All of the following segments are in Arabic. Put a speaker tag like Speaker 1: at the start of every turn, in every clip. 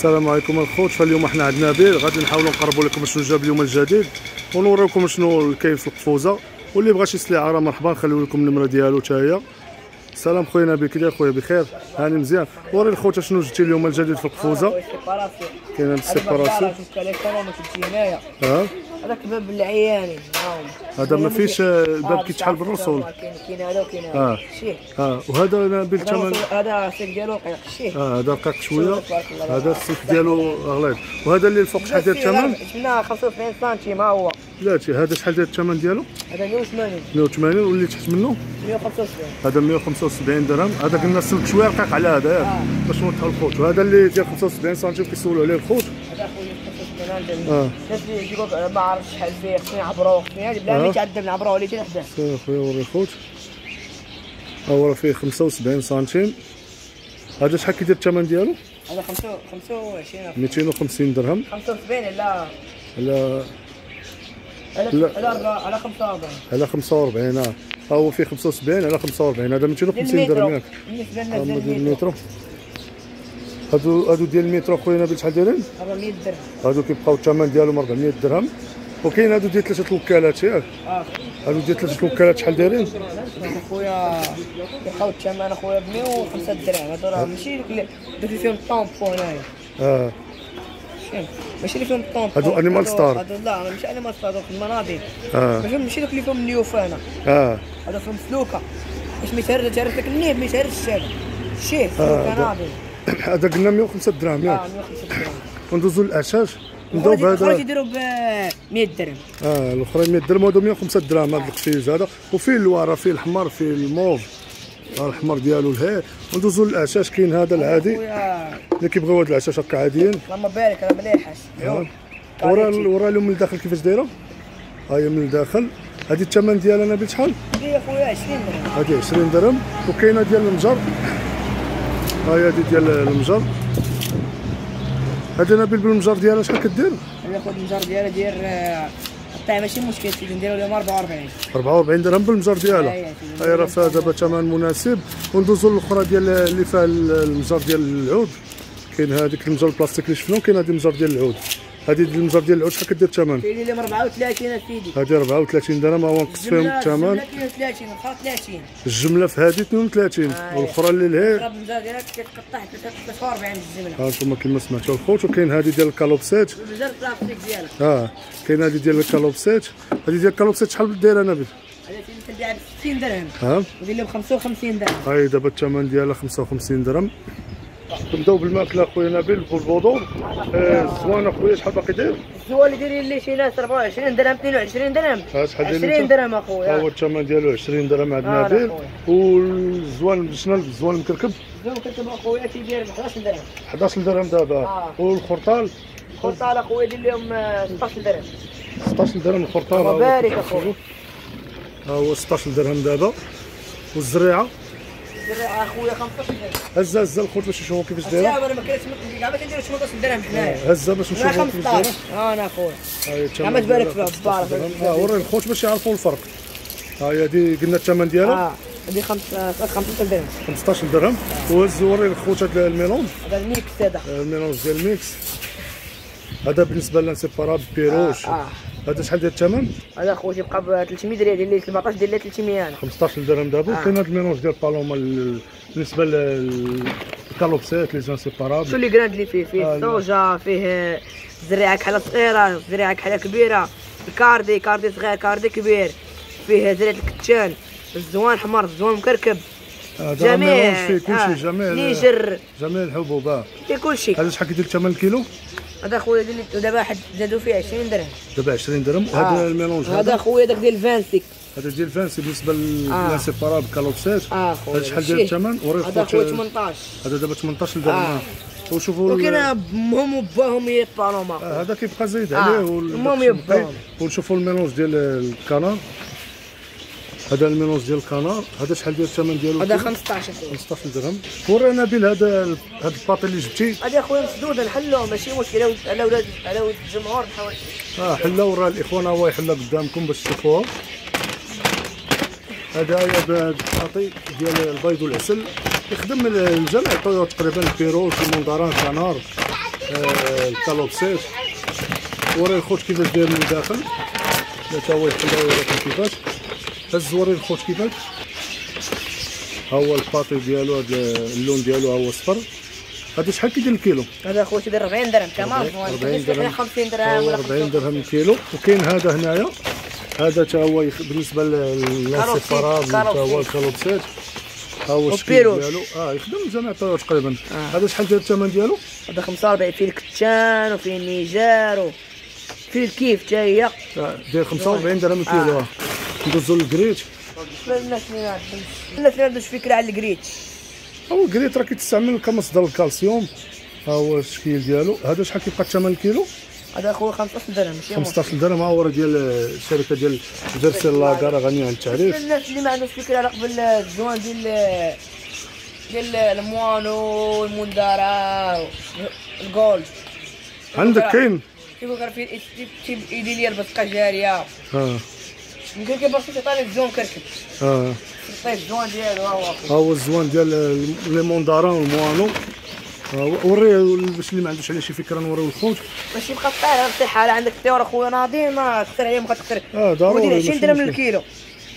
Speaker 1: السلام عليكم الخوت. فاليوم إحنا عند نبيل غادي نحاولوا نقربوا لكم شنو جاب اليوم الجديد ونوريكم شنو كاين في القفوزة. واللي بغى شي سلعه راه مرحبا نخليو لكم النمرة ديالو حتى هي. سلام خويا نبيل كي داير خويا بخير. هاني مزيان. وري الخوت شنو جبتي اليوم الجديد في القفوزة؟ كاينة السيباراسيون. ها؟
Speaker 2: هذاك باب العياني معاهم
Speaker 1: هذا ما فيش الباب
Speaker 2: آه،
Speaker 1: كيتشحال بالرسول.
Speaker 2: كاين كاين هذا وكاين
Speaker 1: آه.
Speaker 2: هذا شيه
Speaker 1: آه وهذا نبيل
Speaker 2: هذا
Speaker 1: الثمن
Speaker 2: هذا السيك ديالو رقيق شيه
Speaker 1: آه هذا رقيق
Speaker 2: شوية.
Speaker 1: هذا السيف ديالو غليظ وهذا اللي الفوق شحال داير الثمن؟
Speaker 2: جبنا 75 سنتيم ها هو؟
Speaker 1: بلاتي هذا شحال داير الثمن ديالو؟
Speaker 2: هذا 180
Speaker 1: 180 واللي تحت منه؟
Speaker 2: 175
Speaker 1: هذا 175 درهم. هذا قلنا السلك شوية رقيق على هذا ياك
Speaker 2: آه.
Speaker 1: باش نوضحوا الخوت. وهذا اللي ديال 75 سنتيم كيسولوا عليه الخوت.
Speaker 2: 75 عندنا.
Speaker 1: آه.
Speaker 2: الناس اللي يجيبوا ما عرفتش شحال فيه خصني نعبروه خصني هذه بلا
Speaker 1: آه.
Speaker 2: ما يتعدى نعبروه اللي تحت
Speaker 1: سير خويا وري الخوت ها هو راه فيه 75 سنتيم. هذا شحال كيدير الثمن ديالو؟
Speaker 2: هذا 25
Speaker 1: 250 درهم.
Speaker 2: 75 لا.
Speaker 1: على
Speaker 2: على
Speaker 1: لا.
Speaker 2: على على 45
Speaker 1: على 45 آه. هو فيه 75 على 45 هذا 250 درهم ياك.
Speaker 2: بالنسبة لنا المترو
Speaker 1: المترو هادو هادو ديال المترو خويا نبيل شحال دايرين؟
Speaker 2: 400 درهم.
Speaker 1: هادو كيبقاو الثمن ديالهم 400 درهم. وكاين هادو ديال ثلاثة الوكالات ياك؟
Speaker 2: آه.
Speaker 1: هادو ديال ثلاثة الوكالات شحال دايرين؟
Speaker 2: خويا يبقاو الثمن اخويا ب 105 درهم. هادو راه ماشي دوك اللي فيهم الطومبو هنايا آه؟ ماشي اللي فيهم الطومبو
Speaker 1: هادو أنيمال ستار.
Speaker 2: هادو لا ماشي انيمال ستار هادو المناضل
Speaker 1: آه.
Speaker 2: ماشي دوك اللي فيهم النيوفانا
Speaker 1: آه.
Speaker 2: هذا فيهم سلوكه باش ما يتهرج تعرف لك النيب ما يتهرجش هذا شيه
Speaker 1: آه،
Speaker 2: سلوكه ناضل
Speaker 1: هذا قلنا 105 درهم
Speaker 2: آه
Speaker 1: ياك
Speaker 2: 105 درهم.
Speaker 1: وندوزو للاعشاش نبداو بهذا
Speaker 2: تيديروا ب 100 درهم.
Speaker 1: آه الأخرى 100 درهم وهذا 105 درهم هذا القفيز هذا. وفيه الواره فيه الحمر فيه الموف آه، الحمر ديالو الهي. وندوزو للاعشاش كاين هذا العادي. اللي كيبغيو هاد الاعشاش هكا عاديين.
Speaker 2: اللهم بارك راه مليحه
Speaker 1: آه. ورا ورا لهم من الداخل كيفاش دايرة؟ ها هي من الداخل. هذه الثمن ديالها نبيل شحال
Speaker 2: هي خويا 20 درهم.
Speaker 1: هذه 20 درهم. وكاينة ديال المجر. ها هي هذه ديال المجر. هذه نبيل بالمجر ديالها شحال كدير؟
Speaker 2: هذا خويا النجار ديالها داير آه، الطعم ماشي مشكل سيدي نديرو لهم 44
Speaker 1: 44 درهم بالمجر ديالها.
Speaker 2: أييه سيدي.
Speaker 1: هاي راه فيها دابا ثمن مناسب. وندوزو للأخرى ديال اللي فيها المجر ديال العود. كاين هذيك المجر البلاستيك اللي شفناو كاين هذه المجر ديال العود. هذه المجر ديال العود شحال كدير الثمن؟
Speaker 2: كاين اللي 34 سيدي
Speaker 1: هذه 34 درهم هو نقص فيهم الثمن.
Speaker 2: الجملة 32 واخا 30
Speaker 1: الجملة في هذه 32
Speaker 2: آه.
Speaker 1: والأخرى اللي لهي.
Speaker 2: كتقطع 43 الجمله
Speaker 1: ها أنتم كما سمعتوا الخوت وكاين هذه ديال ال calopsitte
Speaker 2: النجار بلاستيك ديالك.
Speaker 1: آه كاين هذه ديال ال calopsitte هذه ديال ال calopsitte شحال دايره نبيل
Speaker 2: كنبيعها ب 60 درهم.
Speaker 1: ها؟
Speaker 2: ودير ب 55 درهم.
Speaker 1: هاي دابا الثمن ديالها 55 درهم. نبداو بالماكلة خويا نبيل بالبذور آه الزوان أخويا شحال باقي داير؟
Speaker 2: الزوان اللي دايرين لي شي ناس 24 درهم 22 درهم.
Speaker 1: ها شحال داير
Speaker 2: 20
Speaker 1: أنت؟
Speaker 2: درهم
Speaker 1: ها هو
Speaker 2: اخويا
Speaker 1: الثمن ديالو 20 درهم عند
Speaker 2: آه،
Speaker 1: نبيل. والزوان شنو الزوان المكركب
Speaker 2: الزوان كتب أخويا تيدير ب 11 درهم.
Speaker 1: 11 درهم دابا.
Speaker 2: آه.
Speaker 1: والخرطال؟
Speaker 2: على أخويا دير لهم آه، 16 درهم.
Speaker 1: 16 درهم الخرطال.
Speaker 2: الله
Speaker 1: ها هو
Speaker 2: بارك
Speaker 1: كتشوفوا.
Speaker 2: أخويا.
Speaker 1: ها هو 16 درهم دابا. والزريعة؟
Speaker 2: دير اخويا 15 درهم
Speaker 1: هزه هزه الخوت باش نشوفوا كيفاش
Speaker 2: دايرة؟ أنا ما كاينش كاع ما كندير 18 درهم حنايا
Speaker 1: هزه باش
Speaker 2: أنا
Speaker 1: نشوفوا كيفاش دايرة.
Speaker 2: 15 آه
Speaker 1: أنا أخويا.
Speaker 2: عم تبارك
Speaker 1: ديالها
Speaker 2: فيها
Speaker 1: 15
Speaker 2: بارك
Speaker 1: درهم.
Speaker 2: فيها.
Speaker 1: آه وري الخوت باش يعرفوا الفرق. هاي هذه قلنا الثمن ديالها.
Speaker 2: آه هذه 15 درهم.
Speaker 1: 15 درهم. وهز وري الخوت هذا الميلون.
Speaker 2: هذا الميكس هذا.
Speaker 1: الميلونج ديال الميكس. هذا بالنسبة لنا سيباراب بيروش
Speaker 2: آه.
Speaker 1: هذا شحال ديال الثمن؟
Speaker 2: هذا اخويا تيبقى ب 300 درهم دير لي 17 دير لي 300 أنا.
Speaker 1: 15 درهم دابا.
Speaker 2: آه.
Speaker 1: وكاين هذا الميلونج ديال بالوما ال- بالنسبة للكالوبسات لي زون
Speaker 2: شو اللي جراند اللي فيه؟
Speaker 1: آه،
Speaker 2: فيه
Speaker 1: لا.
Speaker 2: صوجا فيه زريعه كحلة صغيرة زريعه كحلة كبيرة. الكاردي كاردي صغير كاردي كبير. فيه زريعه الكتان الزوان حمر الزوان مكركب.
Speaker 1: ميلونج
Speaker 2: جميع
Speaker 1: فيه كلشي
Speaker 2: آه،
Speaker 1: جميع
Speaker 2: نيجر.
Speaker 1: جميع الحبوبات
Speaker 2: فيه كل شيء
Speaker 1: هذا شحال كيدير الثمن الكيلو؟
Speaker 2: هذا خويا ديال دابا واحد زادوا فيه 20 درهم
Speaker 1: دابا 20 درهم وهذا
Speaker 2: آه.
Speaker 1: الميلونج
Speaker 2: هذا خويا داك ديال فانسيك
Speaker 1: هذا ديال فانسي بالنسبة
Speaker 2: آه.
Speaker 1: للسيباراب كالوبسات
Speaker 2: آه خويا
Speaker 1: هذا شحال ديال. الثمن وري
Speaker 2: هذا خويا 18
Speaker 1: هذا دابا 18 درهم
Speaker 2: آه.
Speaker 1: آه. وشوفوا
Speaker 2: وكاين امهم وباهم يبالوما
Speaker 1: آه، هذا كيبقى زايد
Speaker 2: آه.
Speaker 1: عليه وال-
Speaker 2: المهم يبقى.
Speaker 1: ونشوفوا ال mélange ديال الكنار هذا ال mélange ديال الكنار هذا شحال ديال الثمن ديالو
Speaker 2: هذا
Speaker 1: كيلو؟
Speaker 2: 15 خويا
Speaker 1: 15 درهم. ورينا نبيل هذا هذا ال pâtée اللي جبتي.
Speaker 2: هذا خويا مسدود نحلوه ماشي مشكل على- ود على ود الجمهور. نحاول
Speaker 1: آه حلا ورا الإخوان هو يحلها قدامكم باش تشوفوها هذا هي ال pâtée ديال البيض والعسل. يخدم الجميع طيور تقريبا ال perruches ال mandarin كنار آه، ال calopsitte وري الخوت كيفاش داير من الداخل لا تا هو يحلها كيفاش. هز وري الخوت كيفاش؟ ها هو ال pâtée ديالو هاد اللون ديالو ها هو صفر هذا شحال كيدير الكيلو؟
Speaker 2: هذا خويا تيدير 40 درهم تمام.
Speaker 1: 40 درهم.
Speaker 2: 50 درهم ولا
Speaker 1: 40 درهم الكيلو وكاين هذا هنايا. هذا تا هو بالنسبة لل inséparables تا هو ال calopsitte ها هو الشكل. ديالو. آه يخدم الطيور تقريبا.
Speaker 2: آه.
Speaker 1: هذا شحال داير الثمن ديالو؟
Speaker 2: هذا 45 فيه الكتان وفيه ال niger وفيه الكيف حتى هي.
Speaker 1: آه، داير 45 درهم الكيلو
Speaker 2: آه.
Speaker 1: آه ندوزو لل
Speaker 2: grit الناس ما الناس ما فكره على ال grit
Speaker 1: هو ال grit راه كيتستعمل كمصدر الكالسيوم ها هو الشكل ديالو هذا شحال كيبقى الثمن الكيلو
Speaker 2: هذا خويا 15 درهم ماشي هو.
Speaker 1: 15 درهم ها هو راه ديال الشركة ديال Versele-Laga غنيه عن التعريف
Speaker 2: الناس اللي ما عندهمش فكره على قبل الزوان ديال ديال الموانو المندارة الجولد
Speaker 1: عندك كاين
Speaker 2: كيقول راه فيه تيب ايدي ديال البصقه جاريه
Speaker 1: آه
Speaker 2: يمكن كي بسيط يعطيني الزوم كركب آه الزوان ديالو ها هو
Speaker 1: ها هو الزوان ديال لي مونداران والموانو وريه باش اللي ما عندوش عليه شي فكره نوريو الخوت
Speaker 2: ماشي بقى طاير غير حاله عندك الطيور اخويا ناضي ما تختار عليهم كتختار
Speaker 1: آه ضروري
Speaker 2: ودير 20
Speaker 1: ماشي
Speaker 2: درهم
Speaker 1: مشكل.
Speaker 2: للكيلو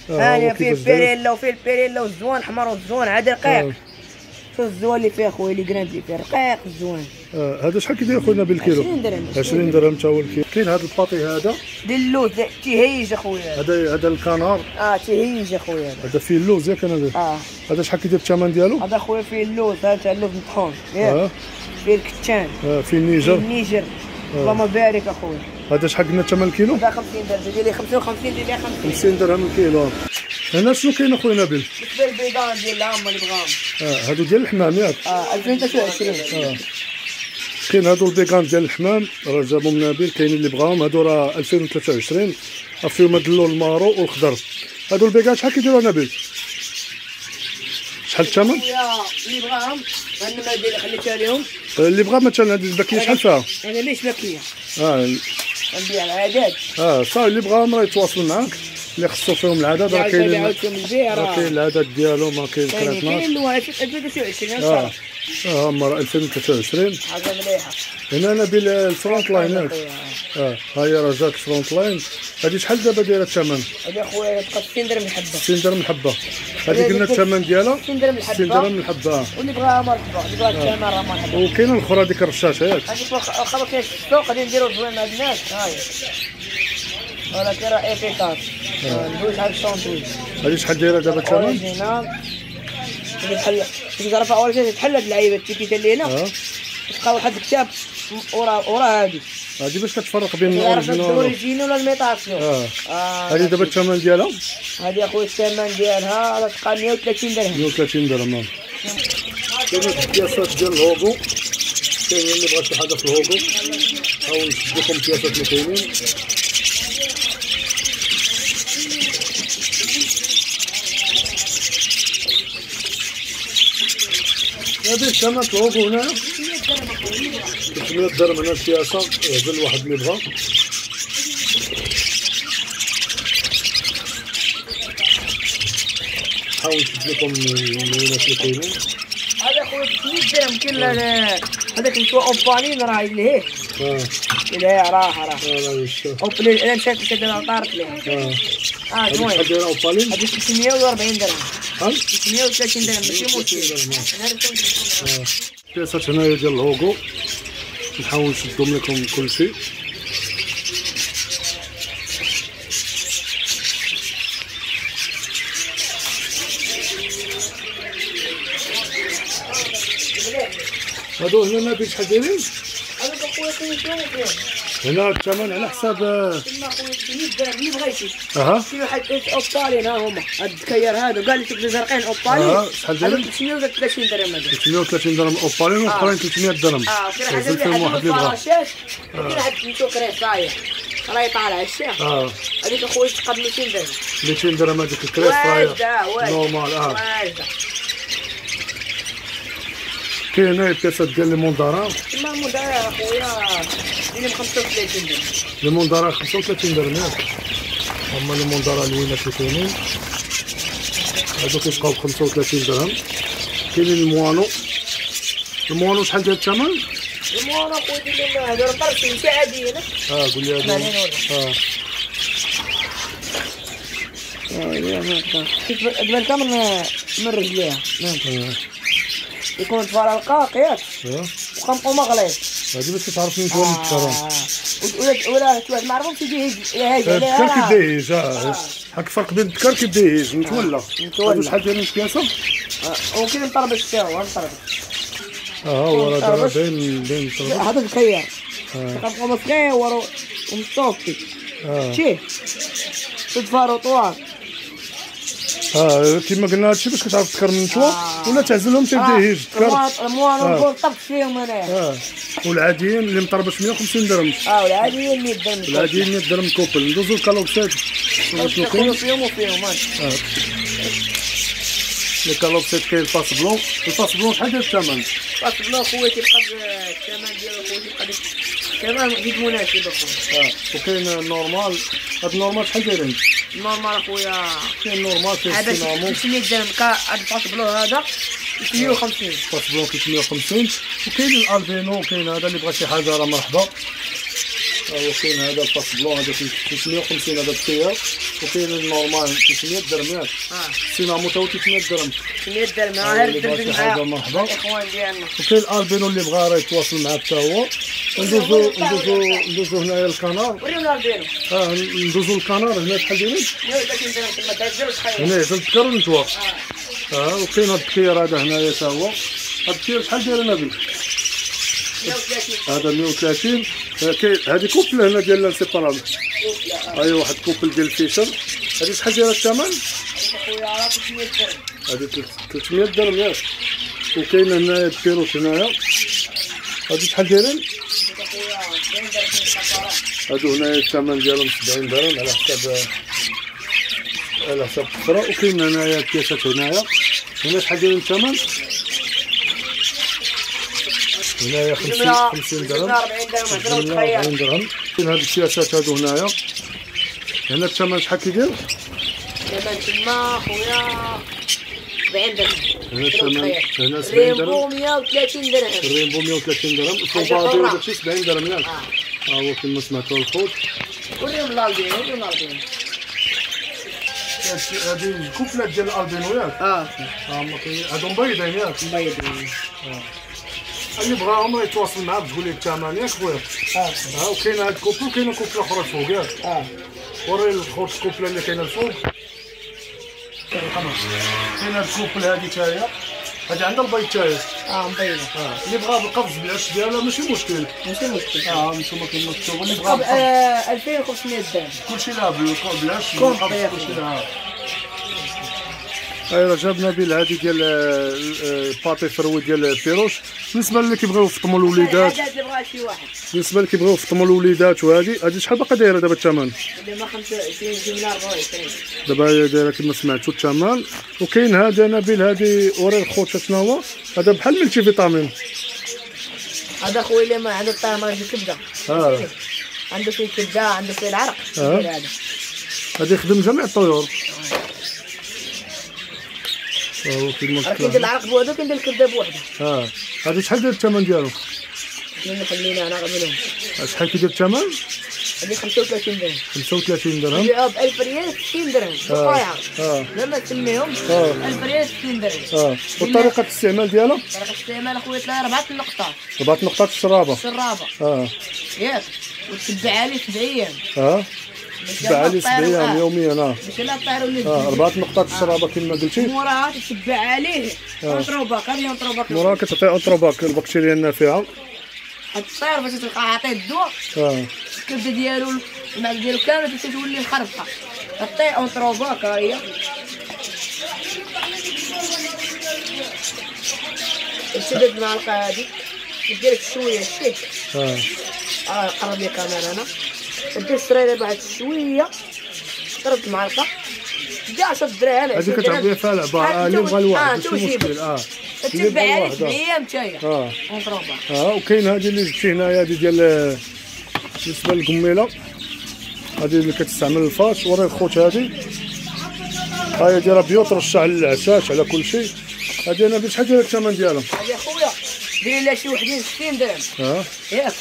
Speaker 1: آه،
Speaker 2: هاني فيه.
Speaker 1: ال
Speaker 2: périlla وفيه ال périlla والزوان حمر والزوان عاد رقيق
Speaker 1: آه.
Speaker 2: شوف الزوان اللي فيه خويا les graines اللي فيه؟ رقيق الزوان
Speaker 1: آه، هذا شحال كيدير خويا بالكيلو؟
Speaker 2: 20 درهم
Speaker 1: 20 درهم. تا هو الكيلو. كاين هذا ال pâtée هذا؟
Speaker 2: ديال اللوز تيهيج أخويا.
Speaker 1: هذا هذا الكنار
Speaker 2: آه تيهيج أخويا. هذا
Speaker 1: هذا فيه اللوز ياك أنا
Speaker 2: آه.
Speaker 1: هذا شحال كيدير الثمن ديالو؟
Speaker 2: هذا خويا فيه اللوز هذا تاع اللوز مطحون. آه. فيه الكتان
Speaker 1: آه، فيه
Speaker 2: فيه
Speaker 1: ال
Speaker 2: niger. ال niger اللهم بارك أخويا.
Speaker 1: هذا شحال قلنا الثمن الكيلو؟
Speaker 2: هذا 50 درهم. ديال لي 55 ديال لي 50
Speaker 1: 50 درهم الكيلو. هنا شنو كاين اخويا نبيل؟
Speaker 2: بالنسبة للبيضان ديال العامه اللي بغاهم
Speaker 1: آه هادو ديال الحمام ياك.
Speaker 2: آه 2023
Speaker 1: آه. كاين هادو البيكان ديال الحمام راه جابهم نبيل كاينين اللي بغاهم هادو راه 2023 راه فيهم هاد اللون ال marron والخضر. هادو البيكان شحال كيديروا نبيل؟ شحال الثمن؟
Speaker 2: اللي بغاهم ديال خليتها لهم.
Speaker 1: اللي بغا مثلا هاد ال paquet شحال فيها؟
Speaker 2: أنا ليش paquet
Speaker 1: آه
Speaker 2: نبيع العدد
Speaker 1: آه صافي اللي بغاهم راه يتواصلوا معاك. اللي خصو فيهم العدد راه
Speaker 2: البيع
Speaker 1: راه. كاين العدد ديالهم راه كاين
Speaker 2: كاين كاين
Speaker 1: كراتنات
Speaker 2: اللي هو 2023
Speaker 1: آه.
Speaker 2: صراحة
Speaker 1: آه هما راه 2023
Speaker 2: حاجة مليحة.
Speaker 1: هنا نبيل ال Frontline ياك آه ها هي راه جاك Frontline هادي شحال دابا دايرة الثمن؟
Speaker 2: هذا خويا تبقى 60 درهم الحبة.
Speaker 1: 60 درهم الحبة. هادي قلنا الثمن ديالها؟
Speaker 2: 60 درهم
Speaker 1: 60 درهم
Speaker 2: الحبة.
Speaker 1: الحبه آه.
Speaker 2: واللي بغاها مرحبا. اللي بغاها الثمن راه مرحبا.
Speaker 1: وكاينه الأخرى ديك الرشاشة ياك
Speaker 2: هذيك واخا كاين في السوق غادي نديرو زوين مع الناس. راه ايفيكاس ندوز على الشونتوي
Speaker 1: هادي شحال دايره دابا الثمن
Speaker 2: بحال اللي تعرف اول شيء تحل هاد اللعيبه التيكيتا اللي هنا تلقى واحد الكتاب ورا ورا هادي
Speaker 1: هادي باش كتفرق بين الاوريجينال
Speaker 2: ولا الميتاسيون آه
Speaker 1: هادي دابا الثمن ديالها
Speaker 2: هادي اخويا الثمن ديالها راه تلقى 130 درهم
Speaker 1: 130 درهم. كاينين البياسات ديال الهوغو كاين اللي بغا شي حاجة في الهوغو أو نشد لكم البياسات اللي كاينين الثمن في الهوغو هنا. 300 درهم هنا البياسه يعزل واحد اللي بغا نحاول نشد لكم المعلومات اللي كاينين
Speaker 2: هذا اخويا 300 درهم كاين هذاك نشوى اوبالين راه لهيه
Speaker 1: آه.
Speaker 2: لهيه راح راه.
Speaker 1: آه وش
Speaker 2: اوبالين أنا مشات طارت ليه
Speaker 1: آه.
Speaker 2: المهم
Speaker 1: دايرة اوبالين
Speaker 2: هذه 640 درهم.
Speaker 1: شحال
Speaker 2: 630 درهم ماشي مشكل أنا عرفت
Speaker 1: آه. البياسات هنايا ديال الهوغو نحاول نشدهم لكم كل شيء هادو هنا ما فيش شحال دايرين
Speaker 2: هذاك اخويا كاين شنو كاين
Speaker 1: هنا الثمن على حساب آه،
Speaker 2: تما اخويا 300 درهم اللي بغيتي
Speaker 1: أها.
Speaker 2: كاين واحد اوبالين ها هما. هاد الدكاير هادو قال لي تبدا زرقين
Speaker 1: آه، شحال دايرين؟
Speaker 2: هذوك 330 درهم هذا
Speaker 1: 330 درهم اوبالين والاخرين 300 درهم.
Speaker 2: آه كاين حاجة
Speaker 1: فيهم واحد
Speaker 2: الفراشات. كاين واحد سميتو كريس رايح راهي طالع الشيخ.
Speaker 1: آه.
Speaker 2: هذيك اخويا تقد 200 درهم.
Speaker 1: 200 درهم هذيك
Speaker 2: واجدة واجدة.
Speaker 1: نورمال آه.
Speaker 2: واجدة.
Speaker 1: كاين هنا البياسات ديال مونداران
Speaker 2: تما مداير أخويا. ديني ب 35 درهم.
Speaker 1: مونداران 35 درهم ياك. هما اللي كاينين هادو كيبقاو ب 35 درهم. كاينين ال moineau. ال moineau شحال داير الثمن؟
Speaker 2: المهم أخويا دير لنا هادو راه طرفين عاديين
Speaker 1: آه قول لي
Speaker 2: ولا.
Speaker 1: آه.
Speaker 2: تبان كامل من رجليها.
Speaker 1: آه.
Speaker 2: يكون تفار القاق ياك.
Speaker 1: آه.
Speaker 2: وخنقو مغليظ
Speaker 1: هذه باش تعرف من شو الكرم
Speaker 2: ولا ولا عليها
Speaker 1: الذكر
Speaker 2: راه-
Speaker 1: كيديهيج آه هاك الفرق بين الذكر كيديهيج متولى
Speaker 2: متولى.
Speaker 1: شحال دايرين الكياسه
Speaker 2: آه، وكاين طربش حتى هو طربش
Speaker 1: آه هو راه دابا
Speaker 2: طربش.
Speaker 1: باين باين طربش.
Speaker 2: هذا الخيار
Speaker 1: آه
Speaker 2: كنبقى صغير ومصوفي
Speaker 1: آه
Speaker 2: شتيه تدفارو طوال
Speaker 1: آه كيما قلنا هادشي باش كتعرف الذكر من شوا
Speaker 2: آه.
Speaker 1: ولا تعزلهم الذكر
Speaker 2: الموان
Speaker 1: آه.
Speaker 2: نقول طبت فيهم انايا
Speaker 1: آه والعاديين اللي مطربش 150 درهم
Speaker 2: آه والعاديين 100 درهم
Speaker 1: العاديين 100 درهم كوبل ندوزو
Speaker 2: تاخذوا
Speaker 1: كاين
Speaker 2: فيهم وفيهم.
Speaker 1: آه كاين الفاس بلون الفاس بلون شحال داير الثمن
Speaker 2: بس بلا خويا تيبقى الثمن ديالو خويا تيبقى الثمن جد مناسب أخويا.
Speaker 1: آه وكاين ال normal هاد ال normal شحال دايرين
Speaker 2: normal أخويا.
Speaker 1: كاين ال normal كاين
Speaker 2: هذا
Speaker 1: ال cinnamon
Speaker 2: 600 درهم هاد ال face blanche هذا 150
Speaker 1: face blanche 350 وكاين ال albinos كاين هذا اللي بغى شي حاجة راه مرحبا. ها هو كاين هذا ال face blanche هذا 350 هذا التيار وكاين ال normal 300 درهم ياك
Speaker 2: ال
Speaker 1: cinnamon تا هو 300 درهم.
Speaker 2: 600 درهم
Speaker 1: آه،
Speaker 2: غير
Speaker 1: حاجة
Speaker 2: معاه الاخوان ديالنا.
Speaker 1: وكاين الألبينو اللي بغى راه يتواصل معاه حتى هو. ندوزو ندوزو ندوزو هنايا الكنار
Speaker 2: وريونا البينو
Speaker 1: آه ندوزو الكنار هنا شحال دايرين
Speaker 2: 130 درهم تما داير شحال
Speaker 1: هنا تنذكر ونتوا آه وكاين هاد التكير هذا هنايا تا هو هاد التكير شحال داير نبيل
Speaker 2: 130
Speaker 1: هذا 130 آه، كاين هذه كوبل هنا ديال السيبارابل ايوا واحد كوبل ديال الفيشر هذه شحال دايره الثمن
Speaker 2: اخويا راه 300 درهم
Speaker 1: هذه 300 درهم ياك وكاين هنايا البيروش هنايا هذه شحال دايرين
Speaker 2: اخويا 70 درهم في الفقرات
Speaker 1: هادو هنايا الثمن ديالهم 70 درهم على حساب على حساب الكفرة وكاين هنايا الكياسات هنايا. هنا شحال دايرين الثمن؟ هنايا 50 50 درهم.
Speaker 2: 40 درهم هضروا
Speaker 1: 40
Speaker 2: تخيل
Speaker 1: درهم. كاين هاد الكياسات هادو هنايا. هنا الثمن شحال كيدير؟
Speaker 2: لما تما خويا. 70 درهم.
Speaker 1: هنا الثمن هنا 70
Speaker 2: ريمبو
Speaker 1: درهم
Speaker 2: 130 درهم.
Speaker 1: الرينبو 130 درهم.
Speaker 2: حاجة
Speaker 1: الفوبادي
Speaker 2: حرة.
Speaker 1: وداكشي 70 درهم ياك
Speaker 2: آه.
Speaker 1: ها هو كما سمعتوا الخوت
Speaker 2: وريهم الالبينو وريهم الالبينو
Speaker 1: هادي الكوبلات ديال الالبينو ياك
Speaker 2: آه
Speaker 1: ها هما كاين هادو مبيضين ياك
Speaker 2: مبيض
Speaker 1: اللي بغاهم راه يتواصل معاك تقول ليه الثمن ياك خويا
Speaker 2: آه
Speaker 1: ها وكاين هاد الكوبل وكاين كوبله أخرى فوق ياك
Speaker 2: آه
Speaker 1: وري الخوت الكوبله اللي كاينة الفوق كاين هاد الكوبل هادي تاهي هادي عندها البيض تاهي
Speaker 2: آه مبيض
Speaker 1: آه اللي بغا بالقفز بالعش ديالها ماشي مشكل.
Speaker 2: ماشي مشكل.
Speaker 1: آه كاين مكتوب اللي
Speaker 2: آه، 2500 درهم.
Speaker 1: كلشي بالقفز بالعش بالقفز. كلشي لا جابنا بيل هادي ديال آه، آه، الباطي فروي ديال البيروش بالنسبة اللي كيبغيو يفطموا الوليدات
Speaker 2: بالنسبة اللي
Speaker 1: كيبغيو يفطموا الوليدات وهادي هادي شحال باقا دايرة دابا الثمن؟
Speaker 2: ما 25 جملة 24
Speaker 1: دابا دايرة كما سمعتوا الثمن. وكاين هذا نبيل هادي وري الخوت شنو هو؟ هذا بحال ملتي فيتامين.
Speaker 2: هذا خويا اللي ما عنده الطعم مرض الكبده
Speaker 1: آه.
Speaker 2: عنده فيه كبدة عنده فيه العرق.
Speaker 1: آه.
Speaker 2: هذا.
Speaker 1: هذا يخدم جميع الطيور. آه. هو كيما
Speaker 2: راه كيدير العرق بوحدو كيدير الكبده بوحدها
Speaker 1: آه هذا شحال داير الثمن ديالو؟
Speaker 2: اللي خلينا أنا منهم
Speaker 1: شحال كيدير الثمن؟
Speaker 2: هذه 35 درهم.
Speaker 1: 35 درهم.
Speaker 2: نبيعوها ب 1000 ريال 60 درهم. رفيعه
Speaker 1: آه
Speaker 2: لما تسميهم.
Speaker 1: آه
Speaker 2: 1000 ريال 60 درهم.
Speaker 1: آه وطريقة الاستعمال ديالها
Speaker 2: طريقة الاستعمال أخويا ثلاثة اربعه النقطات
Speaker 1: اربعه نقطات الشرابة.
Speaker 2: شرابه
Speaker 1: آه
Speaker 2: ياك. وتتبع عليه سبع أيام.
Speaker 1: آه تبع عليه سبع أيام يوميا آه
Speaker 2: باش لا طيروا لي
Speaker 1: آه أربعة نقطات الشرابه كما قلتي.
Speaker 2: موراها تتبع عليه.
Speaker 1: آه.
Speaker 2: انتروباك هذه انتروباك
Speaker 1: موراها كتعطي اتروباك البكتيريا النافعة.
Speaker 2: الطير باش تلقى عاطيه الدواء.
Speaker 1: آه.
Speaker 2: الكبدة ديالو المعدة ديالو كاملة تولي مخربقه الطير انتروباك ها هي. تشدد المعلقة هذه دير شوية شتي
Speaker 1: آه.
Speaker 2: آه قرب لي كاميرا أنا. دير السريره بعد شوية. ضرب المعلقه كاع عشر دراهم.
Speaker 1: هذه كتعطي فيها العباره آه، اللي بغى الواحد ماشي مشكل. آه.
Speaker 2: سبع
Speaker 1: آه.
Speaker 2: أيام تاهي آه.
Speaker 1: آه وكاين هذه اللي جبتي هنايا هذه ديال آه، بالنسبة للقميلة. هذه اللي كتستعمل الفاش وري الخوت هذه هاي دايره بيوت ترشح على على كل شيء. هذه أنا بشحال دايره الثمن ديالها
Speaker 2: هذه خويا دير لها شي وحدين 60 درهم.
Speaker 1: آه.
Speaker 2: ياك.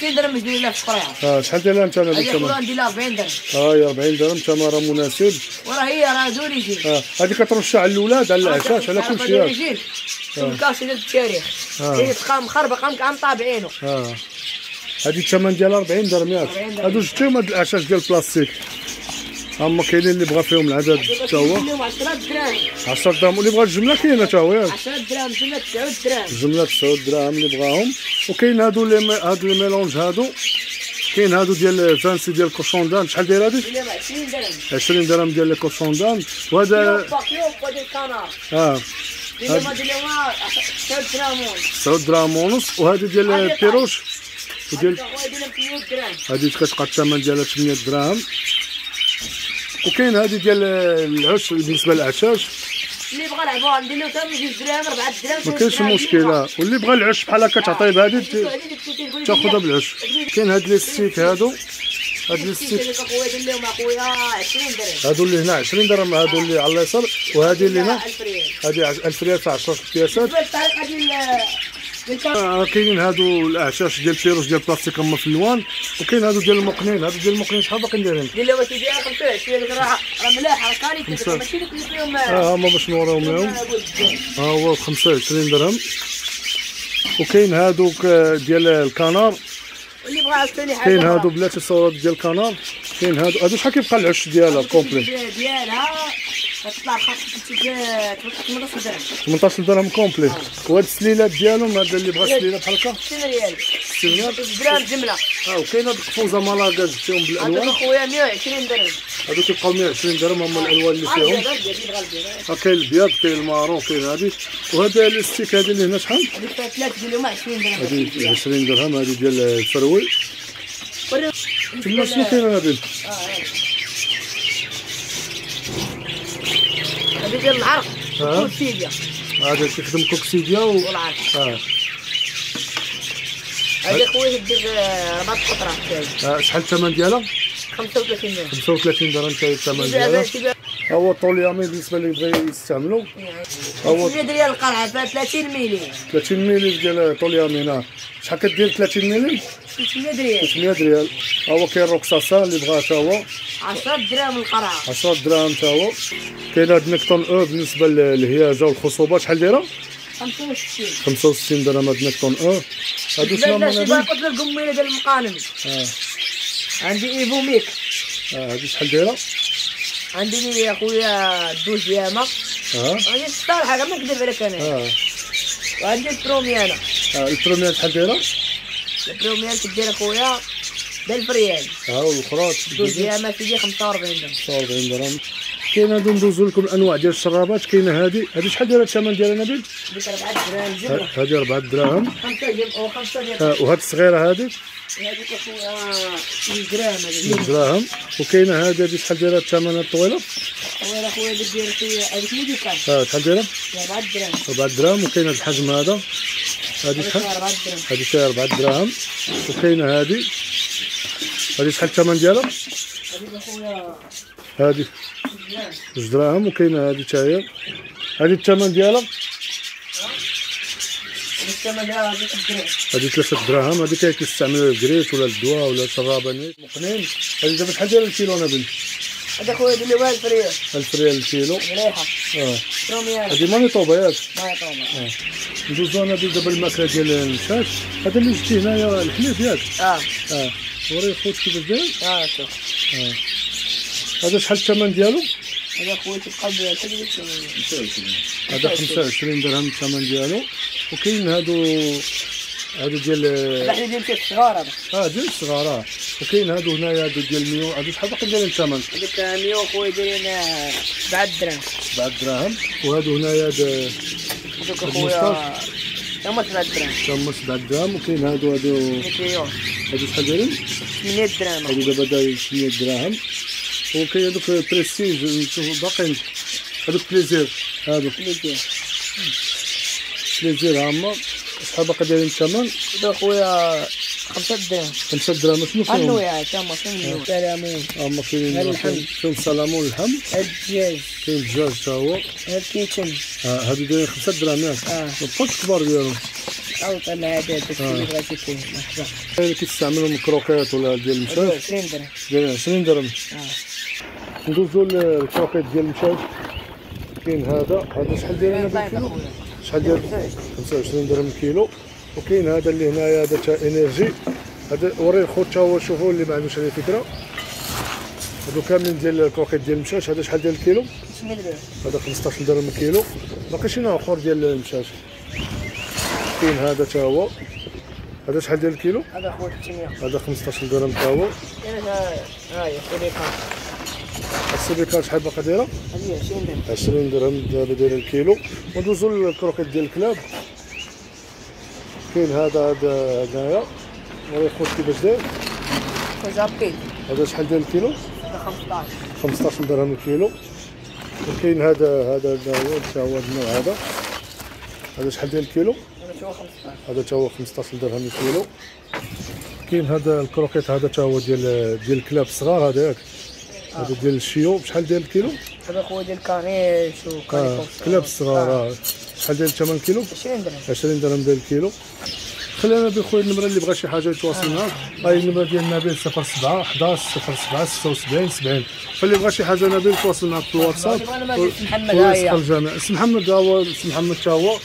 Speaker 2: 60 درهم دير لها في القريعه
Speaker 1: آه شحال داير لها انت هذا
Speaker 2: هذه
Speaker 1: الثمن
Speaker 2: خويا ندير لها 40 درهم.
Speaker 1: آه يا 40 درهم ثمن راه مناسب.
Speaker 2: وراه هي راه زول يجي.
Speaker 1: آه هذه على الاولاد على العشاش على كل شيء. ياك.
Speaker 2: يجي الكاس ديال التاريخ.
Speaker 1: آه.
Speaker 2: هي تقام مخربقه كاع مطابعينه
Speaker 1: آه. هذه الثمن ديالها 40 درهم ياك.
Speaker 2: 40 درهم.
Speaker 1: هادو شفتيهم هاد العشاش ديال البلاستيك. هما كاينين اللي بغا فيهم العدد حتى هو
Speaker 2: اليوم 10 دراهم.
Speaker 1: 10 دراهم. واللي بغا الجملة كاينة حتى هو ياك.
Speaker 2: 10 دراهم جملة 9 دراهم.
Speaker 1: الجمله 9 دراهم اللي بغاهم. وكاين هادو م- هادو les mélanges هادو. كاين هادو ديال fancy ديال cochon d'Inde شحال داير هادي؟
Speaker 2: اليوم 20 درهم
Speaker 1: 20 درهم ديال les cochons d'Inde وهذا آه.
Speaker 2: اليوم هاد اليوم 9 دراهم
Speaker 1: 9 دراهم ونص. وهذه ديال البيروش وديال
Speaker 2: 8
Speaker 1: هذه كتبقى الثمن ديالها 800 دراهم. وكاين هذه ديال العش بالنسبة للعشاش
Speaker 2: اللي بغى العبوه ندير له حتى 2 دراهم 4 دراهم
Speaker 1: ما كاينش مشكلة. واللي بغى العش بحال هكا تعطيه بهذه تاخذها بالعش. كاين هاد les sticks هادو. هاد les sticks.
Speaker 2: sticks اخويا دير لهم اخويا 20 درهم.
Speaker 1: هادو اللي هنا 20 درهم هادو اللي على اليسار. وهذه اللي هنا.
Speaker 2: 1000 ريال.
Speaker 1: هذه 1000 ريال تاع 10 بياسات
Speaker 2: ديال ديال
Speaker 1: آه، كاينين هادو الأعشاش ديال البيروش ديال البلاستيك هما في الالوان وكاين هادو ديال المقنين هادو ديال المقنين شحال باقيين دايرين
Speaker 2: دير له سيدي 25 راه راه ملاح راه كاليتي. ماشي ديك اللي فيهم
Speaker 1: آه هما باش نوريهم لهم. ها هو ب 25 درهم. وكاين هادوك آه، ديال الكنار
Speaker 2: واللي بغى عاوتاني حاجة
Speaker 1: كاين هادو بلاتي الصورات ديال الكنار كاين هادو هادو شحال كيبقى العش ديالها كومبلي
Speaker 2: ديالها كتطلع بخاص 18 درهم
Speaker 1: 18 درهم كومبلي وهاد السليلات ديالهم هذا اللي بغى السليلة بحال هكا.
Speaker 2: 60 ريال
Speaker 1: 60 ريال
Speaker 2: 6 درهم جملة.
Speaker 1: آه وكاين هاد القفوزة مالاكا جبتيهم بالألوان.
Speaker 2: اخويا 120 درهم.
Speaker 1: هادو كيبقاو 120 درهم هما الألوان اللي فيهم.
Speaker 2: هذا ديال بغى البيض
Speaker 1: ها كاين كاين المارون كاين هادي. وهذا الستيك هادي اللي هنا شحال؟
Speaker 2: هذيك فيها ثلاث ديال اليوم 20 درهم.
Speaker 1: هادي 20 درهم هادي ديال الفروي. تما شنو كاين
Speaker 2: آه، هذه. هذه ديال العرق
Speaker 1: آه.
Speaker 2: والسيديا
Speaker 1: هذا كيخدم كوكسيديا و...
Speaker 2: والعرق
Speaker 1: آه
Speaker 2: هذه خويا دير رباط قطرة. تاعي
Speaker 1: آه، شحال الثمن ديالها؟
Speaker 2: 35 درهم.
Speaker 1: 35 درهم الثمن ديالها؟ هو الطوليامي بالنسبة اللي بغى يستعملوا هو
Speaker 2: 100 ريال القرعه فيها 30 ميلي
Speaker 1: 30 ميلي ديال طوليامينا شحال كدير 30 ميلي
Speaker 2: 300 ريال
Speaker 1: 300 ريال ها هو كاين روكساسا اللي بغا حتى هو؟
Speaker 2: 10 دراهم القرعة.
Speaker 1: 10 دراهم حتى هو. كاين هاد نيكتون أو بالنسبة للهياجه والخصوبه شحال دايرة؟
Speaker 2: 65
Speaker 1: 65 درهم هاد نيكتون أو. هادو شنو هما هادو؟
Speaker 2: قلت لك قميله ديال المقانن
Speaker 1: آه.
Speaker 2: عندي إيفو ميك.
Speaker 1: آه، هادي شحال دايرة؟
Speaker 2: عندي يا خويا دوز ياما
Speaker 1: آه
Speaker 2: عندي الصراحه ما نكذب عليك أنا.
Speaker 1: آه
Speaker 2: وعندي البروميانا
Speaker 1: آه، البروميير شحال دايرة؟
Speaker 2: البروميانا كدير اخويا ب 1000 ريال
Speaker 1: ها والاخرى
Speaker 2: دوز ياما سيدي 45 درهم.
Speaker 1: 45 درهم. كاين هادو ندوزو لكم الأنواع ديال الشرابات كاينة هادي. هادي شحال دايرة الثمن ديالها نبيل؟
Speaker 2: ديك 4 دراهم
Speaker 1: ها- هادي 4 دراهم.
Speaker 2: 5 جبنه أو 5 ديال
Speaker 1: آه، وهاد الصغيرة هادي؟
Speaker 2: هذيك اخويا 100 درهم
Speaker 1: 100
Speaker 2: هذيك
Speaker 1: دراهم. وكاينة هادي هادي شحال دايرة الثمن الطويلة؟
Speaker 2: خويا اخويا اللي فيا هذيك ميديكال
Speaker 1: آه شحال دايرة؟
Speaker 2: 4 دراهم.
Speaker 1: 4 دراهم وكاين هاد الحجم هذا. هادي
Speaker 2: هذيك
Speaker 1: شحال؟
Speaker 2: 4 دراهم
Speaker 1: هادي فيها 4 دراهم. وكاينة هادي. هادي شحال الثمن ديالها؟
Speaker 2: هذيك اخويا
Speaker 1: هادي. جوج دراهم وكاينه هادي حتى هي هادي الثمن ديالها
Speaker 2: الثمن ديالها
Speaker 1: هادي ثلاثة دراهم هادي كاين كيستعملوا الكريت ولا الدواء ولا الشرابة نيت مقنين هادي دابا شحال داير الكيلو أنا بنت
Speaker 2: هذا خويا دير لي واحد فريال
Speaker 1: 1000 ريال الكيلو
Speaker 2: مليحه
Speaker 1: آه. طوبة ياك
Speaker 2: ما يطوم
Speaker 1: ندوزو أنا دابا الماكلة ديال المشاش هذا اللي شتي هنايا الحليب ياك
Speaker 2: آه.
Speaker 1: آه. وري خوت كيفاش داير
Speaker 2: آه شوف
Speaker 1: آه. هذا شحال الثمن ديالو
Speaker 2: هذا تبقى ب 3
Speaker 1: هذا 25 درهم الثمن ديالو وكاين هادو هادو ديال
Speaker 2: هذا ديال كيف صغار هذا.
Speaker 1: آه ديال الصغار وكاين هادو هنايا هادو ديال ميو. هادو شحال باقي دايرين الثمن؟
Speaker 2: هذيك 100 خويا دايرين 7 درهم.
Speaker 1: 7 دراهم وهادو هنايا هاد
Speaker 2: هذوك اخويا هما 7 درهم.
Speaker 1: تما 7 دراهم وكاين هادو هادو هادو شحال دايرين؟
Speaker 2: 8 درهم.
Speaker 1: هادو دابا دايرين 8 دراهم وكاين هادوك بريستيج نشوفو باقيين هادوك بليزير هادو
Speaker 2: مليون
Speaker 1: بليزير هما باقي دايرين الثمن
Speaker 2: هذا خويا 5 درهم
Speaker 1: 5 دراهم شنو فيهم؟
Speaker 2: النويعة تما مليون سلامون
Speaker 1: هما كاينين
Speaker 2: اللحم.
Speaker 1: فيهم السلامون واللحم
Speaker 2: هاد الدجاج
Speaker 1: كاين الدجاج حتى هو
Speaker 2: هاد
Speaker 1: آه، هادو دايرين 5 دراهم ياك
Speaker 2: آه
Speaker 1: مابقاوش كبار ديالهم
Speaker 2: أو طلع هذا داكشي اللي بغيتي فيه مرحبا
Speaker 1: اللي كيستعملوا الكروكيت ولا ديال المشاش
Speaker 2: 20 درهم
Speaker 1: ديال 20 درهم
Speaker 2: آه
Speaker 1: ندوزو للكروكيت ديال المشاش كاين هذا. هذا شحال داير
Speaker 2: طيب
Speaker 1: بالكيلو شحال داير؟ 25 درهم الكيلو. وكاين هذا اللي هنايا هذا تا Energy. هذا وري الخوت تا هو شوفوا اللي ما عندوش عليه فكرة. هادو كاملين ديال ال croquettes ديال المشاش هذا شحال ديال الكيلو؟
Speaker 2: 500 درهم.
Speaker 1: هذا 15 درهم الكيلو. باقي شي نوع آخر ديال المشاش كاين هذا تا هو. هذا شحال ديال الكيلو؟
Speaker 2: هذا أخويا 300
Speaker 1: هذا 15 درهم تا هو.
Speaker 2: ها هي
Speaker 1: السيبيكار شحال باقا دايره
Speaker 2: هذه 20 درهم
Speaker 1: 20 درهم دابا داير الكيلو. وندوزو لل croquettes ديال الكلاب. كاين هذا هذا هنايا. وري خوت كيفاش داير؟ هذا شحال داير الكيلو؟
Speaker 2: هذا 15
Speaker 1: 15 درهم الكيلو. وكاين هذا هذا هو تا هو النوع هذا. هذا شحال داير الكيلو؟
Speaker 2: هذا شو 15
Speaker 1: هذا تا هو 15 درهم الكيلو. كاين هذا ال croquettes هذا تا هو ديال ديال الكلاب الصغار هذاك. هذا ديال الشيو بشحال داير الكيلو؟
Speaker 2: هذا اخويا ديال caniche
Speaker 1: آه
Speaker 2: وكانيكوف
Speaker 1: كلاب الصغار آه. شحال داير الثمن الكيلو
Speaker 2: 20 درهم.
Speaker 1: 20 درهم ديال الكيلو. خلينا بخويا النمرة اللي بغى شي حاجة يتواصل معاك هاي النمره ديال نبيل 07 11 07 76 70 فاللي بغى شي حاجة نبيل يتواصل معاك في الواتساب.
Speaker 2: ديال سي محمد هاهي.
Speaker 1: سي محمد هو سي محمد تا هو.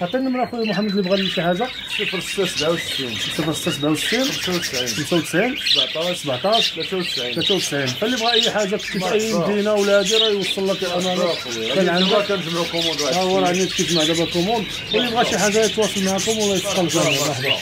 Speaker 1: عطي النمره خويا محمد اللي بغى شي حاجة.
Speaker 3: 0667
Speaker 1: 0667 95 17 17
Speaker 3: 93
Speaker 1: 93 فاللي بغى أي حاجة في اي مدينة ولا هادي راه يوصل لك الامانه كان عندك.
Speaker 3: كنجمعوا commande
Speaker 1: ها هو راه كيجمع دابا commande واللي بغى شي حاجة يتواصل معكم ولا الجميع مرحبا.